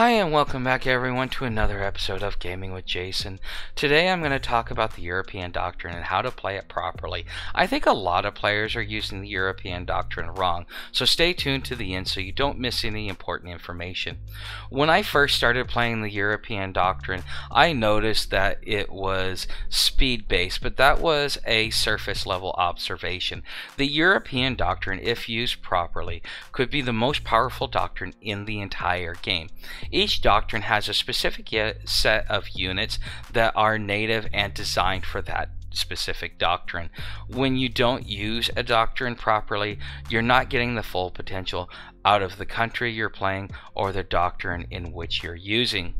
Hi and welcome back everyone to another episode of Gaming with Jason. Today I'm going to talk about the European Doctrine and how to play it properly. I think a lot of players are using the European Doctrine wrong, so stay tuned to the end so you don't miss any important information. When I first started playing the European Doctrine, I noticed that it was speed based, but that was a surface level observation. The European Doctrine, if used properly, could be the most powerful doctrine in the entire game. Each doctrine has a specific set of units that are native and designed for that specific doctrine. When you don't use a doctrine properly, you're not getting the full potential out of the country you're playing or the doctrine in which you're using.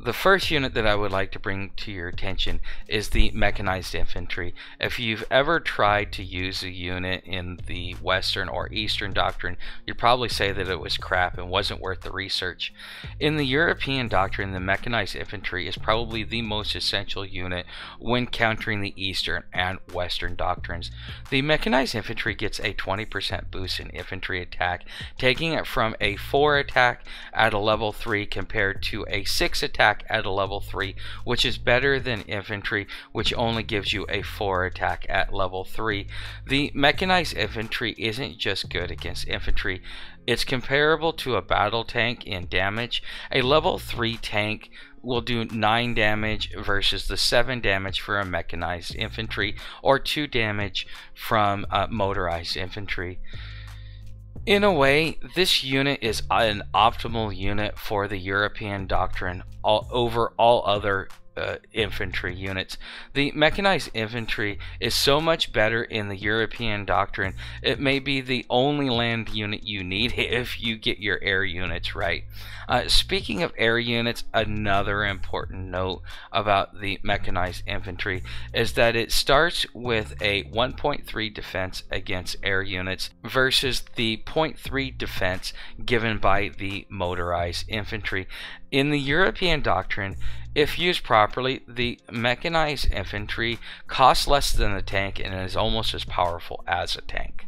The first unit that I would like to bring to your attention is the mechanized infantry. If you've ever tried to use a unit in the Western or Eastern doctrine, you'd probably say that it was crap and wasn't worth the research. In the European doctrine, the mechanized infantry is probably the most essential unit when countering the Eastern and Western doctrines. The mechanized infantry gets a 20% boost in infantry attack, taking it from a 4 attack at a level 3 compared to a 6 attack attack at a level 3, which is better than infantry, which only gives you a 4 attack at level 3. The mechanized infantry isn't just good against infantry, it's comparable to a battle tank in damage. A level 3 tank will do 9 damage versus the 7 damage for a mechanized infantry or 2 damage from uh, motorized infantry. In a way, this unit is an optimal unit for the European doctrine all, over all other uh, infantry units. The mechanized infantry is so much better in the European doctrine, it may be the only land unit you need if you get your air units right. Uh, speaking of air units, another important note about the mechanized infantry is that it starts with a 1.3 defense against air units versus the 0.3 defense given by the motorized infantry. In the European doctrine, if used properly, the mechanized infantry costs less than a tank and is almost as powerful as a tank.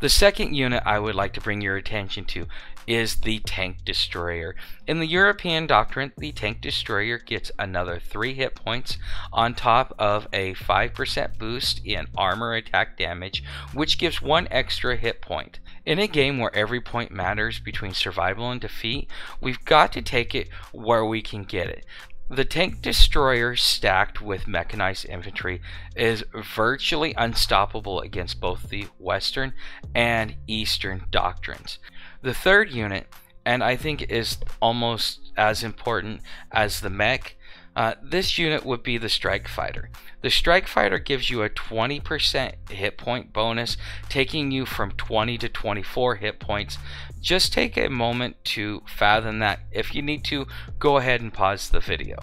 The second unit I would like to bring your attention to is the Tank Destroyer. In the European Doctrine, the Tank Destroyer gets another 3 hit points on top of a 5% boost in armor attack damage, which gives 1 extra hit point. In a game where every point matters between survival and defeat, we've got to take it where we can get it. The tank destroyer stacked with mechanized infantry is virtually unstoppable against both the Western and Eastern doctrines. The third unit, and I think is almost as important as the mech, uh, this unit would be the Strike Fighter. The Strike Fighter gives you a 20% hit point bonus, taking you from 20 to 24 hit points. Just take a moment to fathom that. If you need to, go ahead and pause the video.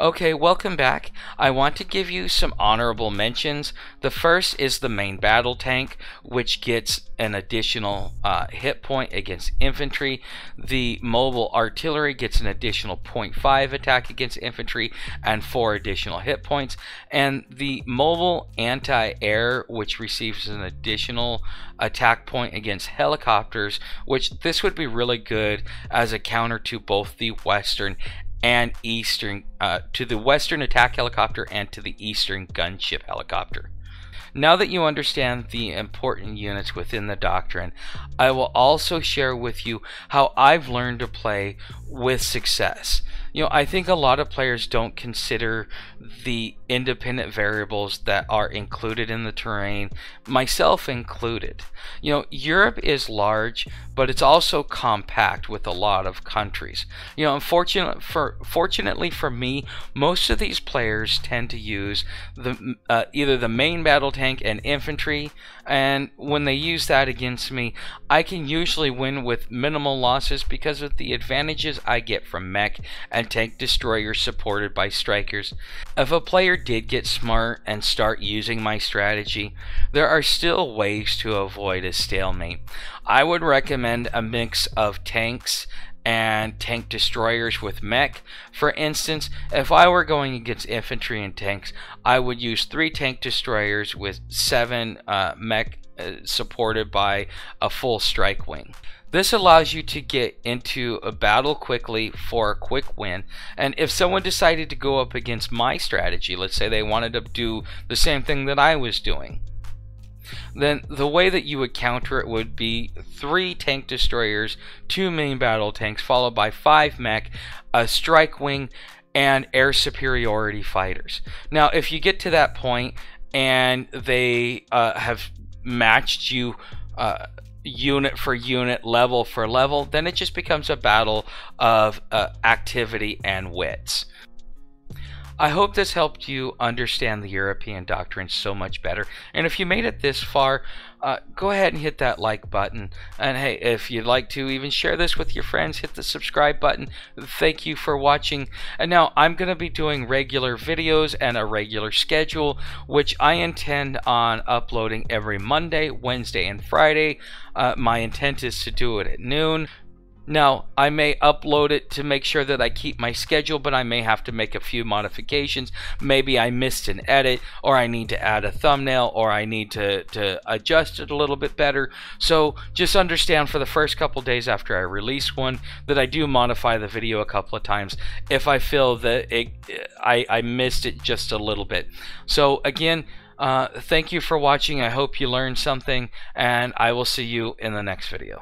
Okay, welcome back. I want to give you some honorable mentions. The first is the main battle tank, which gets an additional uh, hit point against infantry. The mobile artillery gets an additional 0.5 attack against infantry and 4 additional hit points. And the mobile anti-air, which receives an additional attack point against helicopters, which this would be really good as a counter to both the Western and Eastern uh, to the Western attack helicopter and to the Eastern gunship helicopter. Now that you understand the important units within the doctrine, I will also share with you how I've learned to play with success. You know, I think a lot of players don't consider the independent variables that are included in the terrain, myself included. You know, Europe is large, but it's also compact with a lot of countries. You know, unfortunately for fortunately for me, most of these players tend to use the uh, either the main battle tank and infantry, and when they use that against me, I can usually win with minimal losses because of the advantages I get from mech and tank destroyers supported by strikers. If a player did get smart and start using my strategy, there are still ways to avoid a stalemate. I would recommend a mix of tanks and tank destroyers with mech. For instance, if I were going against infantry and tanks, I would use three tank destroyers with seven uh, mech uh, supported by a full strike wing. This allows you to get into a battle quickly for a quick win. And if someone decided to go up against my strategy, let's say they wanted to do the same thing that I was doing, then the way that you would counter it would be three tank destroyers, two main battle tanks, followed by five mech, a strike wing, and air superiority fighters. Now, if you get to that point and they uh, have matched you uh, unit for unit, level for level, then it just becomes a battle of uh, activity and wits. I hope this helped you understand the European doctrine so much better. And if you made it this far, uh, go ahead and hit that like button. And hey, if you'd like to even share this with your friends, hit the subscribe button. Thank you for watching. And now I'm going to be doing regular videos and a regular schedule, which I intend on uploading every Monday, Wednesday, and Friday. Uh, my intent is to do it at noon. Now, I may upload it to make sure that I keep my schedule, but I may have to make a few modifications. Maybe I missed an edit, or I need to add a thumbnail, or I need to, to adjust it a little bit better. So just understand for the first couple days after I release one that I do modify the video a couple of times if I feel that it, I, I missed it just a little bit. So again, uh, thank you for watching. I hope you learned something, and I will see you in the next video.